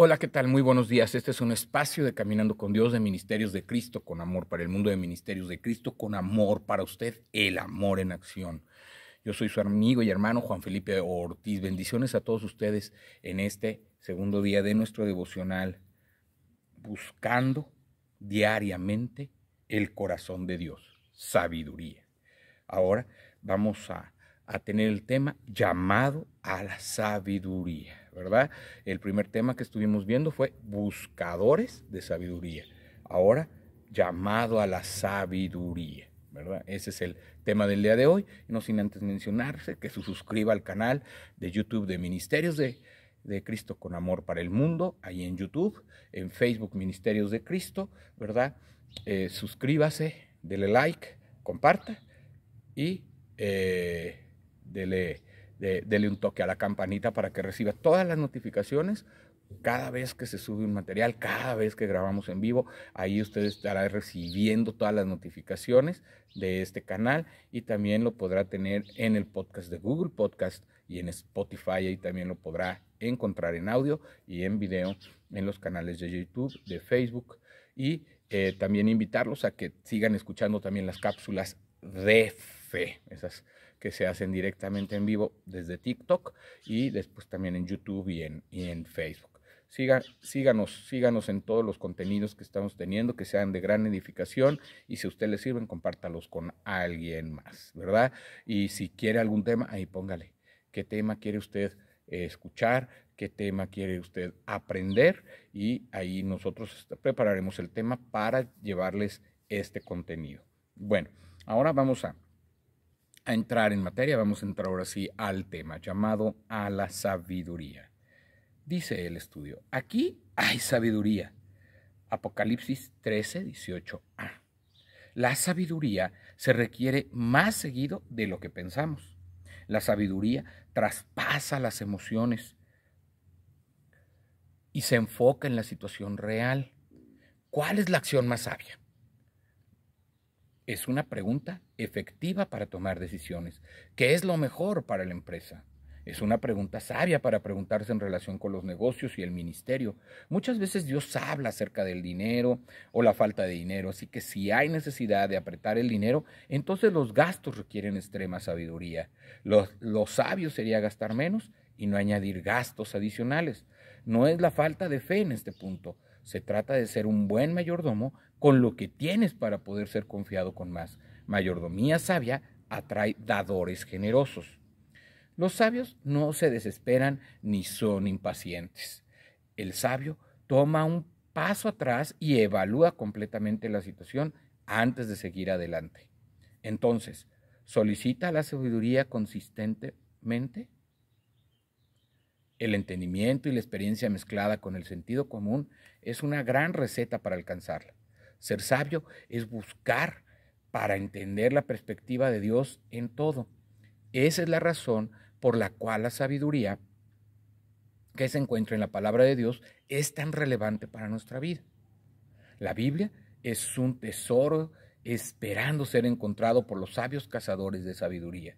Hola, ¿qué tal? Muy buenos días. Este es un espacio de Caminando con Dios de Ministerios de Cristo, con amor para el mundo de Ministerios de Cristo, con amor para usted, el amor en acción. Yo soy su amigo y hermano Juan Felipe Ortiz. Bendiciones a todos ustedes en este segundo día de nuestro devocional, buscando diariamente el corazón de Dios, sabiduría. Ahora vamos a, a tener el tema llamado a la sabiduría. ¿Verdad? El primer tema que estuvimos viendo fue buscadores de sabiduría. Ahora, llamado a la sabiduría, ¿verdad? Ese es el tema del día de hoy. No sin antes mencionarse que se suscriba al canal de YouTube de Ministerios de, Cristo con Amor para el Mundo, ahí en YouTube, en Facebook Ministerios de Cristo, ¿verdad? Eh, suscríbase, dele like, comparta y eh, dele de, dele un toque a la campanita para que reciba todas las notificaciones cada vez que se sube un material, cada vez que grabamos en vivo, ahí usted estará recibiendo todas las notificaciones de este canal y también lo podrá tener en el podcast de Google Podcast y en Spotify, ahí también lo podrá encontrar en audio y en video en los canales de YouTube, de Facebook. Y eh, también invitarlos a que sigan escuchando también las cápsulas de fe, esas que se hacen directamente en vivo desde TikTok y después también en YouTube y en, en Facebook. Siga, síganos, síganos en todos los contenidos que estamos teniendo, que sean de gran edificación y si a usted le sirven, compártalos con alguien más, ¿verdad? Y si quiere algún tema, ahí póngale. ¿Qué tema quiere usted escuchar? ¿Qué tema quiere usted aprender? Y ahí nosotros prepararemos el tema para llevarles este contenido. Bueno, ahora vamos a a entrar en materia, vamos a entrar ahora sí al tema llamado a la sabiduría. Dice el estudio, aquí hay sabiduría. Apocalipsis 13, 18a. La sabiduría se requiere más seguido de lo que pensamos. La sabiduría traspasa las emociones y se enfoca en la situación real. ¿Cuál es la acción más sabia? Es una pregunta efectiva para tomar decisiones. ¿Qué es lo mejor para la empresa? Es una pregunta sabia para preguntarse en relación con los negocios y el ministerio. Muchas veces Dios habla acerca del dinero o la falta de dinero, así que si hay necesidad de apretar el dinero, entonces los gastos requieren extrema sabiduría. Lo, lo sabio sería gastar menos y no añadir gastos adicionales. No es la falta de fe en este punto, se trata de ser un buen mayordomo con lo que tienes para poder ser confiado con más. Mayordomía sabia atrae dadores generosos. Los sabios no se desesperan ni son impacientes. El sabio toma un paso atrás y evalúa completamente la situación antes de seguir adelante. Entonces, ¿solicita la sabiduría consistentemente? El entendimiento y la experiencia mezclada con el sentido común es una gran receta para alcanzarla. Ser sabio es buscar para entender la perspectiva de Dios en todo. Esa es la razón por la cual la sabiduría que se encuentra en la palabra de Dios es tan relevante para nuestra vida. La Biblia es un tesoro esperando ser encontrado por los sabios cazadores de sabiduría.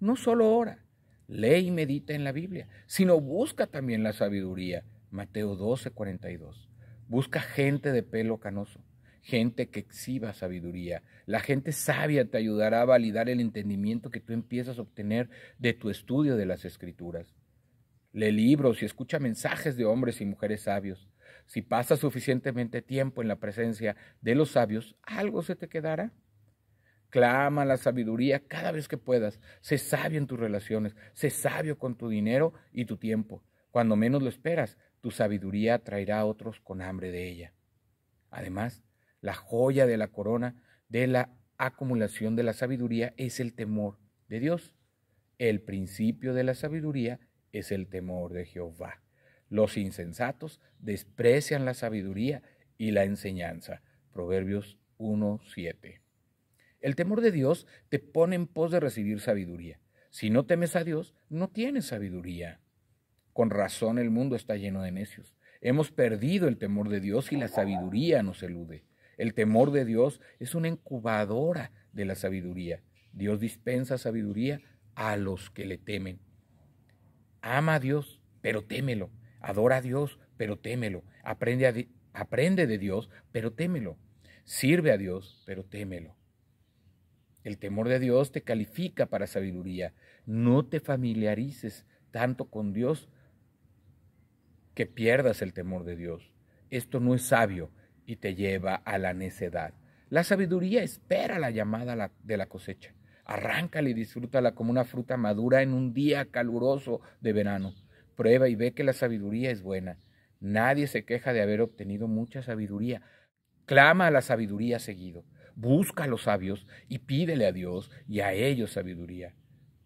No solo ora, lee y medita en la Biblia, sino busca también la sabiduría. Mateo 12, 42. Busca gente de pelo canoso, gente que exhiba sabiduría. La gente sabia te ayudará a validar el entendimiento que tú empiezas a obtener de tu estudio de las escrituras. Lee libros y escucha mensajes de hombres y mujeres sabios. Si pasas suficientemente tiempo en la presencia de los sabios, algo se te quedará. Clama la sabiduría cada vez que puedas. Sé sabio en tus relaciones. Sé sabio con tu dinero y tu tiempo. Cuando menos lo esperas, tu sabiduría atraerá a otros con hambre de ella. Además, la joya de la corona de la acumulación de la sabiduría es el temor de Dios. El principio de la sabiduría es el temor de Jehová. Los insensatos desprecian la sabiduría y la enseñanza. Proverbios 1.7. El temor de Dios te pone en pos de recibir sabiduría. Si no temes a Dios, no tienes sabiduría. Con razón el mundo está lleno de necios. Hemos perdido el temor de Dios y la sabiduría nos elude. El temor de Dios es una incubadora de la sabiduría. Dios dispensa sabiduría a los que le temen. Ama a Dios, pero témelo. Adora a Dios, pero témelo. Aprende, de Dios, pero témelo. Sirve a Dios, pero témelo. El temor de Dios te califica para sabiduría. No te familiarices tanto con Dios que pierdas el temor de Dios. Esto no es sabio y te lleva a la necedad. La sabiduría espera la llamada de la cosecha. Arráncala y disfrútala como una fruta madura en un día caluroso de verano. Prueba y ve que la sabiduría es buena. Nadie se queja de haber obtenido mucha sabiduría. Clama a la sabiduría seguido. Busca a los sabios y pídele a Dios y a ellos sabiduría.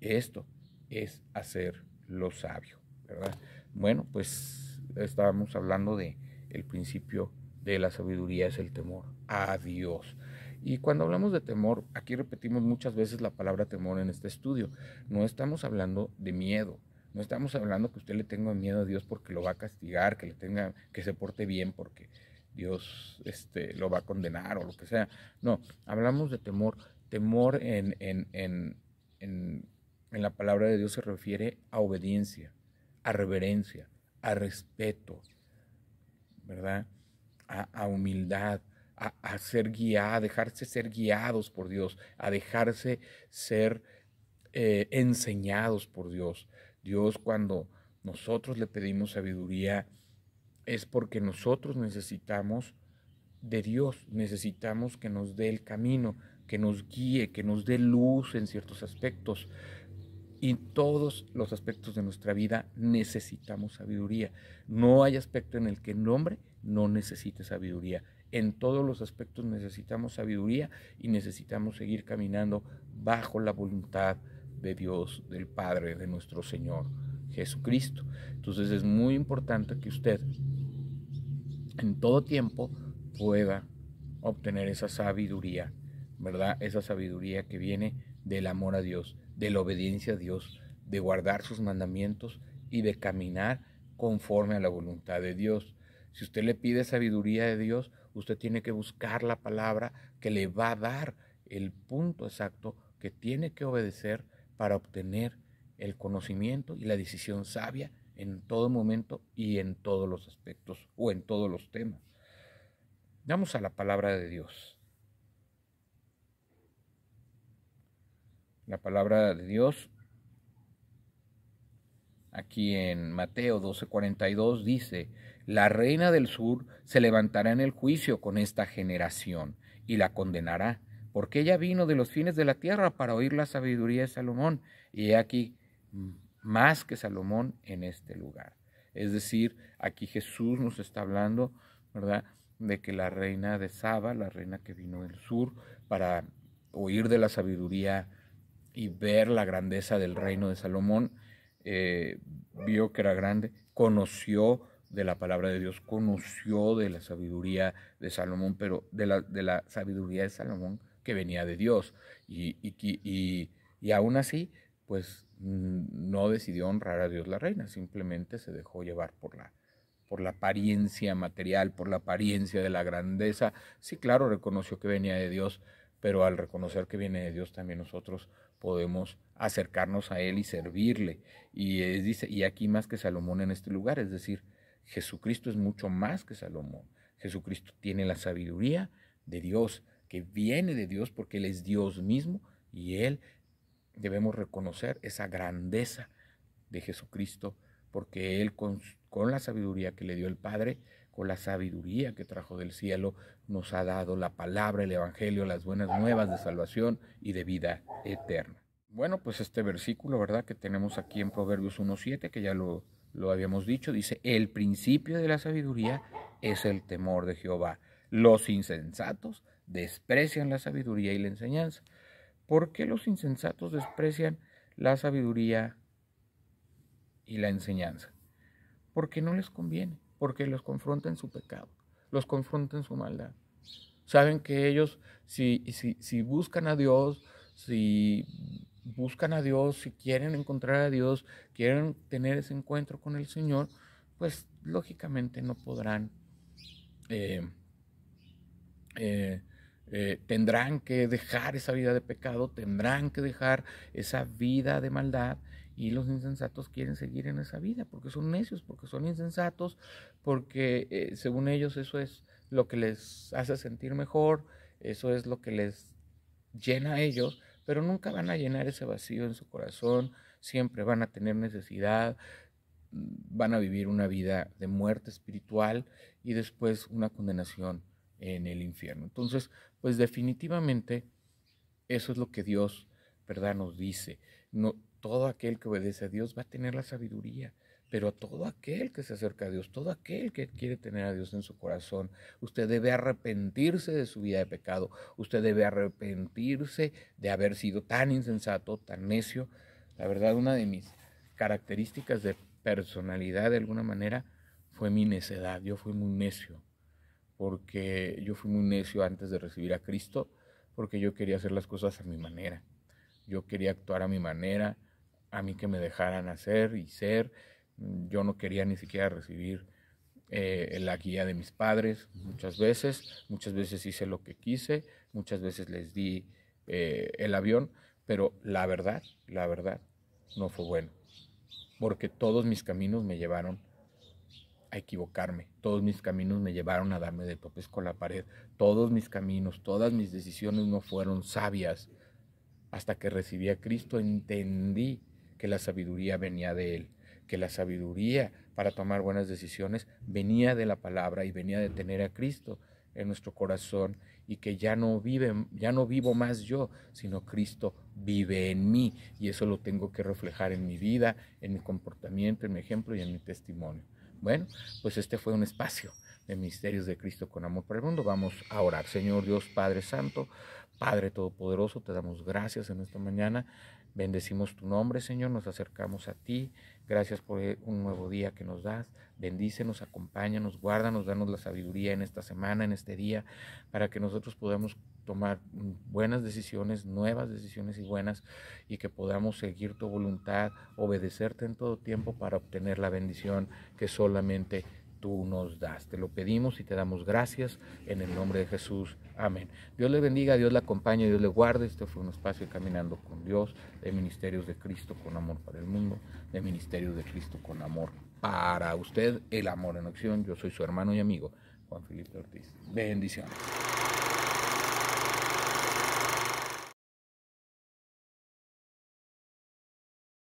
Esto es hacer lo sabio, ¿verdad? Bueno, pues estábamos hablando de el principio de la sabiduría es el temor a Dios. Y cuando hablamos de temor, aquí repetimos muchas veces la palabra temor en este estudio. No estamos hablando de miedo. No estamos hablando que usted le tenga miedo a Dios porque lo va a castigar, que le tenga que se porte bien porque Dios este, lo va a condenar o lo que sea. No, hablamos de temor. Temor en, en, en, en, en la palabra de Dios se refiere a obediencia, a reverencia, a respeto, ¿verdad? A, humildad, a, ser guiada, a dejarse ser guiados por Dios, a dejarse ser eh, enseñados por Dios. Dios cuando nosotros le pedimos sabiduría es porque nosotros necesitamos de Dios, necesitamos que nos dé el camino, que nos guíe, que nos dé luz en ciertos aspectos. Y todos los aspectos de nuestra vida necesitamos sabiduría. No hay aspecto en el que el hombre no necesite sabiduría. En todos los aspectos necesitamos sabiduría y necesitamos seguir caminando bajo la voluntad de Dios, del Padre, de nuestro Señor Jesucristo. Entonces es muy importante que usted en todo tiempo pueda obtener esa sabiduría, ¿verdad? Esa sabiduría que viene del amor a Dios, de la obediencia a Dios, de guardar sus mandamientos y de caminar conforme a la voluntad de Dios. Si usted le pide sabiduría de Dios, usted tiene que buscar la palabra que le va a dar el punto exacto que tiene que obedecer para obtener el conocimiento y la decisión sabia en todo momento y en todos los aspectos o en todos los temas. Vamos a la palabra de Dios. La palabra de Dios aquí en Mateo 12:42 dice, la reina del sur se levantará en el juicio con esta generación y la condenará porque ella vino de los fines de la tierra para oír la sabiduría de Salomón, y he aquí más que Salomón en este lugar. Es decir, aquí Jesús nos está hablando, ¿verdad?, de que la reina de Saba, la reina que vino del sur, para oír de la sabiduría y ver la grandeza del reino de Salomón, eh, vio que era grande, conoció de la palabra de Dios, conoció de la sabiduría de Salomón, pero de la, de la sabiduría de Salomón que venía de Dios. Y, y, y, aún así, pues mm, no decidió honrar a Dios la reina, simplemente se dejó llevar por la, por la apariencia material, por la apariencia de la grandeza. Sí, claro, reconoció que venía de Dios, pero al reconocer que viene de Dios también nosotros podemos acercarnos a Él y servirle. Y dice, y aquí más que Salomón en este lugar, es decir, Jesucristo es mucho más que Salomón. Jesucristo tiene la sabiduría de Dios, que viene de Dios porque Él es Dios mismo y Él debemos reconocer esa grandeza de Jesucristo porque Él con, la sabiduría que le dio el Padre, con la sabiduría que trajo del cielo, nos ha dado la palabra, el Evangelio, las buenas nuevas de salvación y de vida eterna. Bueno, pues este versículo, ¿verdad? Que tenemos aquí en Proverbios 1.7, que ya lo, lo habíamos dicho, dice, el principio de la sabiduría es el temor de Jehová. Los insensatos desprecian la sabiduría y la enseñanza. ¿Por qué los insensatos desprecian la sabiduría y la enseñanza? Porque no les conviene, porque los confronta en su pecado, los confronta en su maldad. Saben que ellos, si, si, si buscan a Dios, si buscan a Dios, si quieren encontrar a Dios, quieren tener ese encuentro con el Señor, pues lógicamente no podrán eh, eh, eh, tendrán que dejar esa vida de pecado, tendrán que dejar esa vida de maldad Y los insensatos quieren seguir en esa vida porque son necios, porque son insensatos, porque según ellos eso es lo que les hace sentir mejor, eso es lo que les llena a ellos, pero nunca van a llenar ese vacío en su corazón, siempre van a tener necesidad, van a vivir una vida de muerte espiritual y después una condenación en el infierno. Entonces, pues definitivamente eso es lo que Dios, ¿verdad?, nos dice. No, todo aquel que obedece a Dios va a tener la sabiduría, pero todo aquel que se acerca a Dios, todo aquel que quiere tener a Dios en su corazón, usted debe arrepentirse de su vida de pecado, usted debe arrepentirse de haber sido tan insensato, tan necio. La verdad, una de mis características de personalidad de alguna manera fue mi necedad. Yo fui muy necio, porque yo fui muy necio antes de recibir a Cristo, porque yo quería hacer las cosas a mi manera. Yo quería actuar a mi manera, a mí que me dejaran hacer y ser. Yo no quería ni siquiera recibir eh, la guía de mis padres muchas veces. Muchas veces hice lo que quise, muchas veces les di eh, el avión, pero la verdad, la verdad, no fue bueno porque todos mis caminos me llevaron a equivocarme, todos mis caminos me llevaron a darme de topes con la pared, todos mis caminos, todas mis decisiones no fueron sabias. Hasta que recibí a Cristo entendí que la sabiduría venía de Él, que la sabiduría para tomar buenas decisiones venía de la palabra y venía de tener a Cristo en nuestro corazón y que ya no vive, ya no vivo más yo, sino Cristo vive en mí y eso lo tengo que reflejar en mi vida, en mi comportamiento, en mi ejemplo y en mi testimonio. Bueno, pues este fue un espacio de misterios de Cristo con amor para el mundo. Vamos a orar. Señor Dios Padre Santo, Padre Todopoderoso, te damos gracias en esta mañana. Bendecimos tu nombre, Señor, nos acercamos a ti. Gracias por un nuevo día que nos das. Bendícenos, acompáñanos, guárdanos, danos la sabiduría en esta semana, en este día, para que nosotros podamos tomar buenas decisiones, nuevas decisiones y buenas, y que podamos seguir tu voluntad, obedecerte en todo tiempo para obtener la bendición que solamente tú nos das. Te lo pedimos y te damos gracias en el nombre de Jesús. Amén. Dios le bendiga, Dios le acompañe, Dios le guarde. Este fue un espacio de Caminando con Dios, de Ministerios de Cristo con amor para el mundo, de Ministerios de Cristo con amor para usted, el amor en acción. Yo soy su hermano y amigo, Juan Felipe Ortiz. Bendiciones.